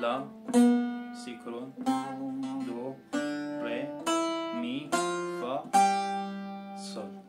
la, sincron, do, re, mi, fa, sol.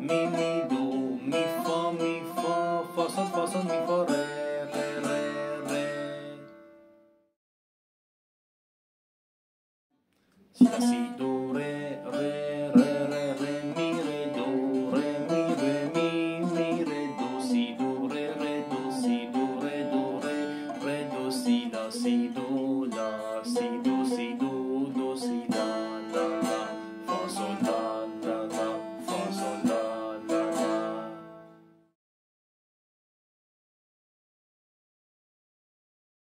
mi, mi, do, mi, fa, mi, fa, fa, sol, fa, sol, mi, fa, re, re, re, re. Si, la, si, do, re, re, re, re, re, mi, re, do, re, mi, re, mi, mi, re, do, si, do, re, re, do, si, do, re, do, re, re, do, si, la, si, do,